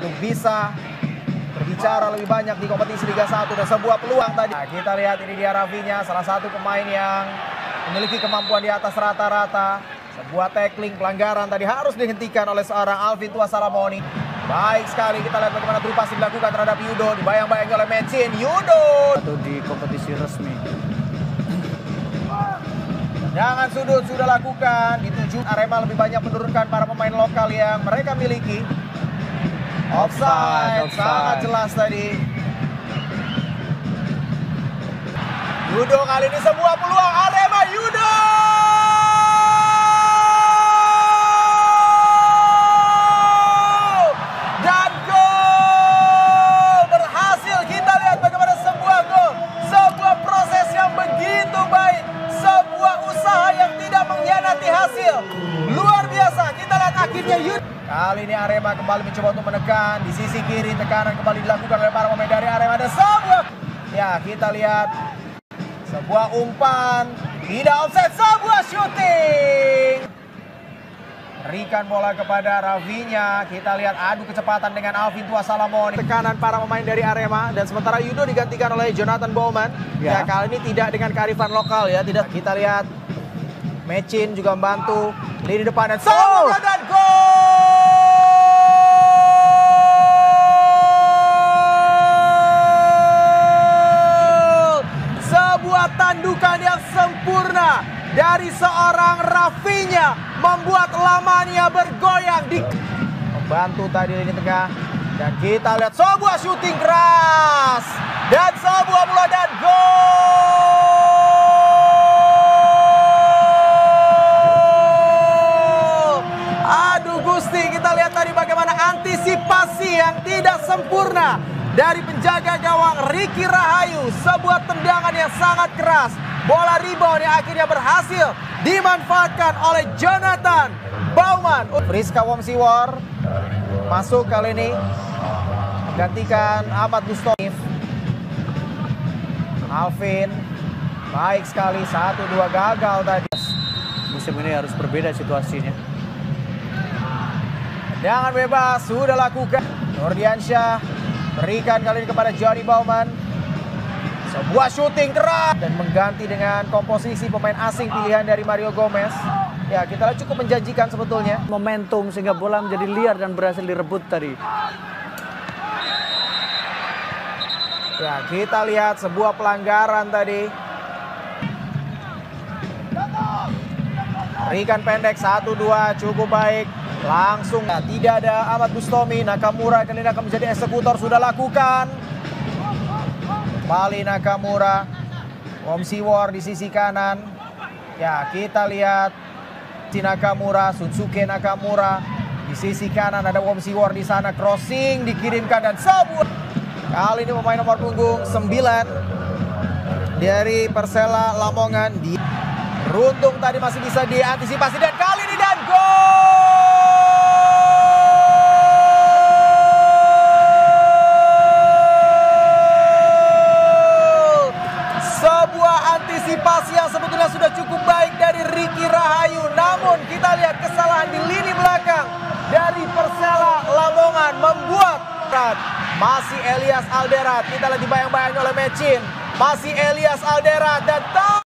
untuk bisa berbicara lebih banyak di kompetisi Liga 1 dan sebuah peluang tadi. Nah, kita lihat ini dia Rafinya, salah satu pemain yang memiliki kemampuan di atas rata-rata. Sebuah tackling pelanggaran tadi harus dihentikan oleh seorang Alvin Tua Salamoni. Baik sekali kita lihat bagaimana true passing dilakukan terhadap Yudo. Dibayang-bayangi oleh Mecin. Yudo. Atau di kompetisi resmi. Jangan sudut sudah lakukan. Dituju Arema lebih banyak menurunkan para pemain lokal yang mereka miliki. Offside, Offside, sangat jelas tadi. Yudo kali ini sebuah peluang Arema Yudo. Akhirnya Yudo. Kali ini Arema kembali mencoba untuk menekan. Di sisi kiri tekanan kembali dilakukan oleh para pemain dari Arema. Ada sebuah ya kita lihat. Sebuah umpan. Tidak offset sebuah shooting. Berikan bola kepada Ravinya kita lihat adu kecepatan dengan Alvin Tua Salamoni. Tekanan para pemain dari Arema. Dan sementara Yudo digantikan oleh Jonathan Bowman. Ya, Ya. kali ini tidak dengan kearifan lokal ya. Tidak kita lihat. Mecin juga membantu lini depan dan sebuah dan gol! Sebuah tandukan yang sempurna dari seorang Rafinya membuat Lamania bergoyang di membantu tadi lini tengah. Dan kita lihat sebuah syuting keras kita lihat tadi bagaimana antisipasi yang tidak sempurna dari penjaga gawang Ricky Rahayu. Sebuah tendangan yang sangat keras. Bola rebound yang akhirnya berhasil dimanfaatkan oleh Jonathan Bauman Friska Womsiwar masuk kali ini. Menggantikan Ahmad Mustoif Alvin baik sekali. Satu dua gagal tadi. Musim ini harus berbeda situasinya. Jangan bebas, sudah lakukan. Nurdiansyah berikan kali ini kepada Johnny Bauman. Sebuah syuting keras dan mengganti dengan komposisi pemain asing pilihan dari Mario Gomez. Ya, kita lihat cukup menjanjikan sebetulnya. Momentum sehingga bola menjadi liar dan berhasil direbut tadi. Ya, kita lihat sebuah pelanggaran tadi. Berikan pendek 1-2 cukup baik. Langsung ya, tidak ada Ahmad Bustomi. Nakamura kali ini akan menjadi eksekutor sudah lakukan. Kembali Nakamura. Om Siwor di sisi kanan. Ya kita lihat si Nakamura, Sunsuke Nakamura. Di sisi kanan ada Om Siwor di sana. Crossing dikirimkan dan sebuah. Kali ini pemain nomor punggung 9 dari Persela Lamongan. Di Runtung tadi masih bisa diantisipasi dan masih Elias Alderat. Kita lihat dibayang-bayang oleh Mecin. Masih Elias Alderat dan